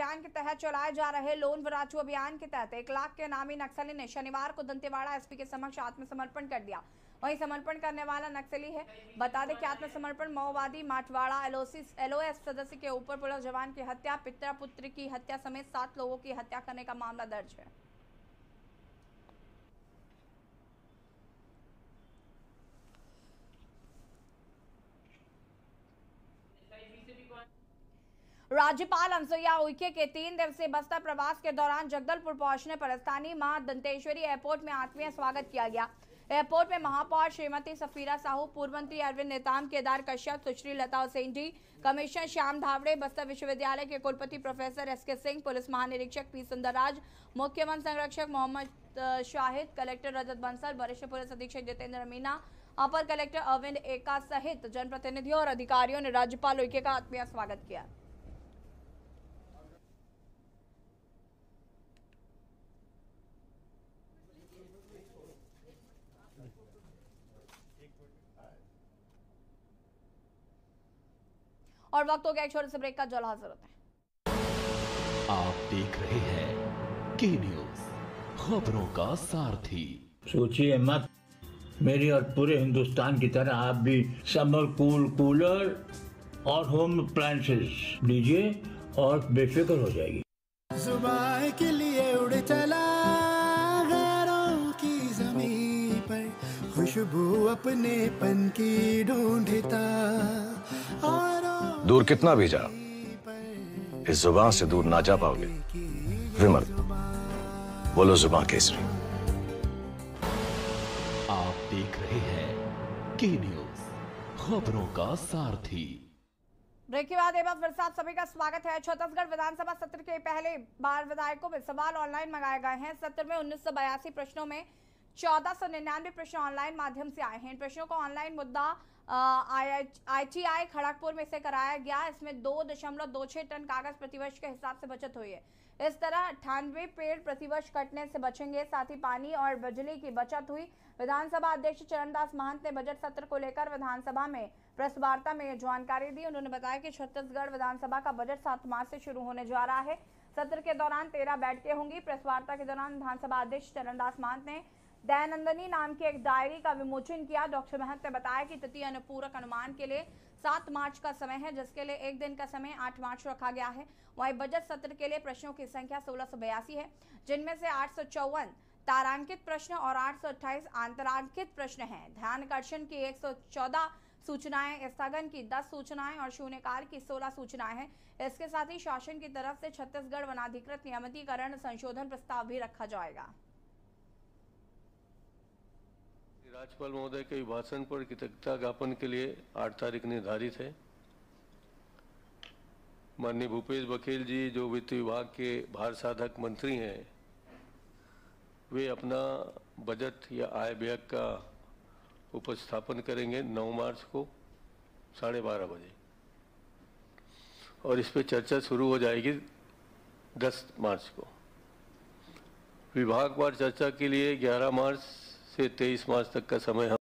अभियान के तहत चलाए जा रहे लोन वराचू अभियान के तहत एक लाख के नामी नक्सली ने शनिवार को दंतेवाड़ा एसपी के समक्ष आत्मसमर्पण कर दिया। वहीं समर्पण करने वाला नक्सली है। बता दें कि आत्मसमर्पण माओवादी माटवाड़ा एलओसी एलओएस सदस्य के ऊपर पुलिस जवान की हत्या पिता पुत्र की हत्या समेत सात लोगों की हत्या करने का मामला दर्ज है। राज्यपाल अनुसुईया उइके के तीन दिवसीय बस्तर प्रवास के दौरान जगदलपुर पहुँचने पर स्थानीय माँ दंतेश्वरी एयरपोर्ट में आत्मीय स्वागत किया गया। एयरपोर्ट में महापौर श्रीमती सफीरा साहू, पूर्व मंत्री अरविंद नेताम, केदार कश्यप, सुश्री लता जी, कमिश्नर श्याम धावड़े, बस्तर विश्वविद्यालय के कुलपति professor S K Singh, police महानिरीक्षक पी सुंदरराज मुख्य वन संरक्षक मोहम्मद शाहिद, कलेक्टर रजत बंसल, वरिष्ठ पुलिस अधीक्षक जितेंद्र मीना अपर कलेक्टर अरविंद एका सहित जनप्रतिनिधियों और अधिकारियों ने राज्यपाल उइके का आत्मीय स्वागत किया। और वक्त हो गया एक छोटे से ब्रेक का जल हाजिर होते हैं आप देख रहे हैं के न्यूज़ खबरों का सारथी। सोचिए मत मेरी और पूरे हिंदुस्तान की तरह आप भी समर कूल कूलर और होम अप्लायंसेस लीजिए और बेफिक्र हो जाएगी ज़ुबान के लिए उड़ चला गैरों की ज़मीन पर खुशबू अपने पन की ढूंढता। और दूर कितना भी जा इस ज़ुबान से दूर ना जा पाओगे। विमल बोलो ज़ुबान केसरी। आप देख रहे हैं के न्यूज़ खबरों का सारथी। ब्रेक के बाद एक बार फिर से आप सभी का स्वागत है। छत्तीसगढ़ विधानसभा सत्र के पहले बार विधायकों में सवाल ऑनलाइन मंगाए गए हैं। सत्र में उन्नीस सौ बयासी प्रश्नों में चौदह सौ निन्यानवे प्रश्न ऑनलाइन माध्यम से आए हैं। इन प्रश्नों को ऑनलाइन मुद्दा आईटीआई खड़गपुर में से कराया गया। इसमें दो दशमलव दो छह टन कागज़ प्रतिवर्ष के हिसाब से बचत हुई है। इस तरह अट्ठानवे पेड़ प्रतिवर्ष कटने से बचेंगे। साथ ही पानी और बिजली की बचत हुई। विधानसभा अध्यक्ष चरणदास महंत ने बजट सत्र को लेकर विधानसभा में प्रेस वार्ता में जानकारी दी। उन्होंने बताया कि छत्तीसगढ़ विधानसभा का बजट सात मार्च से शुरू होने जा रहा है। सत्र के दौरान तेरह बैठकें होंगी। प्रेस वार्ता के दौरान विधानसभा अध्यक्ष चरणदास महंत ने दयानंदनी नाम की एक डायरी का विमोचन किया। डॉक्टर महंत ने बताया कि तृतीय अनुपूरक अनुमान के लिए सात मार्च का समय है, जिसके लिए एक दिन का समय आठ मार्च रखा गया है। वहीं बजट सत्र के लिए प्रश्नों की संख्या सोलह है, जिनमें से आठ सौ चौवन तारांकित प्रश्न और आठ अंतरांकित प्रश्न हैं। ध्यान आकर्षण की 114 सूचनाएँ, स्थगन की 10 सूचनाएँ और शून्यकाल की 16 सूचनाएँ हैं। इसके साथ ही शासन की तरफ़ से छत्तीसगढ़ वनाधिकृत नियमितीकरण संशोधन प्रस्ताव भी रखा जाएगा। राज्यपाल महोदय के अभिभाषण पर कृतज्ञता ज्ञापन के लिए आठ तारीख निर्धारित है। माननीय भूपेश बघेल जी, जो वित्त विभाग के भार साधक मंत्री हैं, वे अपना बजट या आय व्यय का उपस्थापन करेंगे 9 मार्च को साढ़े बारह बजे। और इस पर चर्चा शुरू हो जाएगी 10 मार्च को। विभागवार चर्चा के लिए 11 मार्च से 23 मार्च तक का समय